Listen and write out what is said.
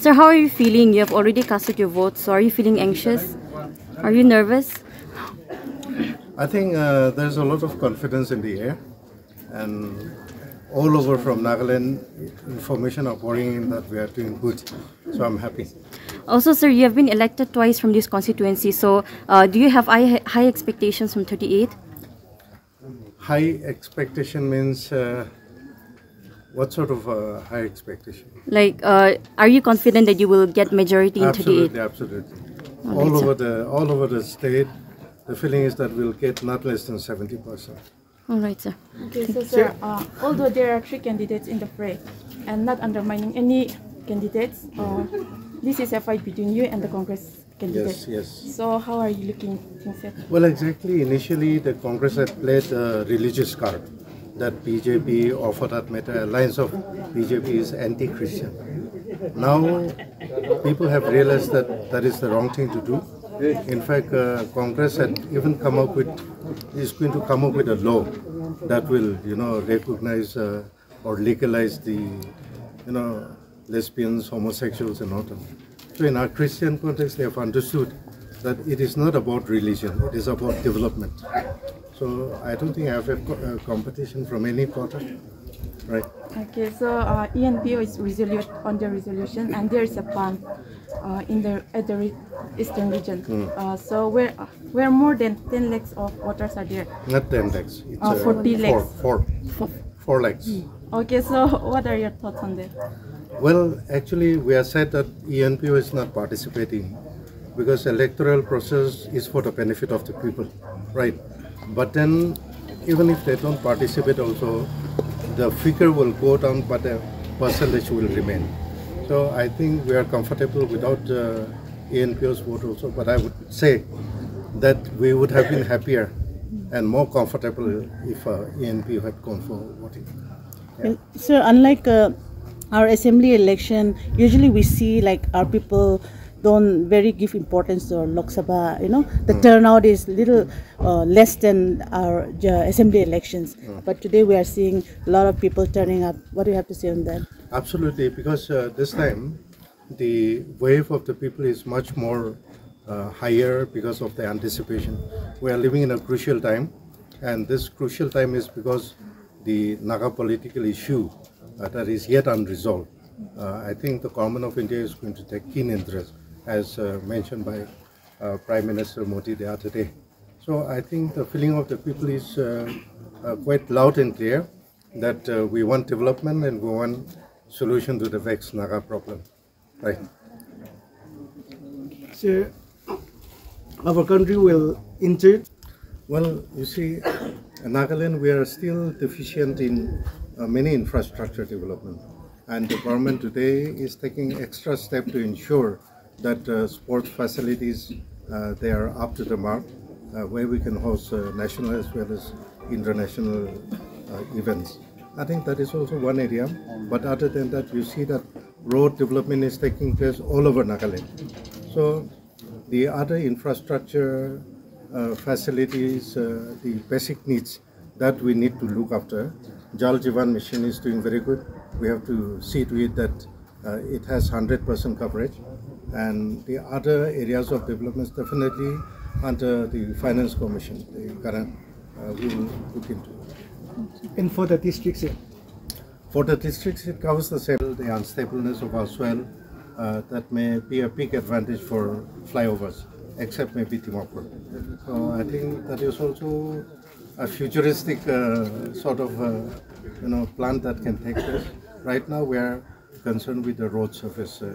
Sir, how are you feeling? You have already casted your vote, so are you feeling anxious? Are you nervous? I think uh, there's a lot of confidence in the air, and all over from Nagaland, information are pouring in that we are doing good. So I'm happy. Also, sir, you have been elected twice from this constituency, so uh, do you have high, high expectations from 38? High expectation means uh, what sort of uh, high expectation? Like, uh, are you confident that you will get majority in 38? Absolutely, absolutely. all over the all over the state, the feeling is that we'll get not less than 70 percent. All right, sir. Okay, so sir, uh, although there are three candidates in the fray, and not undermining any candidates, uh, this is a fight between you and the Congress candidate. Yes, yes. So how are you looking things at? Well, exactly. Initially, the Congress had played a religious card that BJP, or for that matter, alliance of BJP is anti-Christian. Now, people have realized that that is the wrong thing to do. In fact, uh, Congress had even come up with is going to come up with a law that will, you know, recognize uh, or legalize the, you know, lesbians, homosexuals, and all that. So, in our Christian context, they have understood that it is not about religion; it is about development. So, I don't think I have a co- uh, competition from any quarter, right? Okay, so uh, ENPO is resolute on the resolution, and there is a plan uh, in the at the re- eastern region. Uh, so where uh, where more than 10 lakhs of voters are there. Not 10 lakhs. It's Uh, 40 four, lakhs. four, four lakhs. Okay, so what are your thoughts on that? Well, actually, we have said that ENPO is not participating because electoral process is for the benefit of the people, right? But then, even if they don't participate, also the figure will go down, but the percentage will remain. So I think we are comfortable without uh, vote also. But I would say that we would have been happier and more comfortable if uh, had gone for voting. Well, so unlike uh, our assembly election, usually we see like our people don't very give importance to Lok Sabha. You know, the turnout is little uh, less than our uh, assembly elections. But today we are seeing a lot of people turning up. What do you have to say on that? Absolutely, because uh, this time the wave of the people is much more uh, higher because of the anticipation. We are living in a crucial time, and this crucial time is because the Naga political issue uh, that is yet unresolved. Uh, I think the government of India is going to take keen interest, as uh, mentioned by uh, Prime Minister Modi the other day. So I think the feeling of the people is uh, uh, quite loud and clear that uh, we want development and we want solution to the vexed Naga problem. Right. So our country will enter Well, you see, in Nagaland, we are still deficient in uh, many infrastructure development. And the government today is taking extra step to ensure that uh, sports facilities, uh, they are up to the mark, uh, where we can host uh, national as well as international uh, events. I think that is also one area. But other than that, you see that road development is taking place all over Nagaland. So the other infrastructure facilities, the basic needs that we need to look after. Jal Jeevan mission is doing very good. We have to see to it that uh, it has 100% coverage. And the other areas of development definitely under the Finance Commission, the current, uh, we will look into. and for the districts. For the districts, it covers the same, the unstableness of our soil. Uh, that may be a big advantage for flyovers, except maybe Dimapur. So I think that is also a futuristic uh, sort of, uh, you know, plan that can take place. Right now, we are concerned with the road surface. Uh,